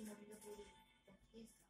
Marina Pública. Aquí está.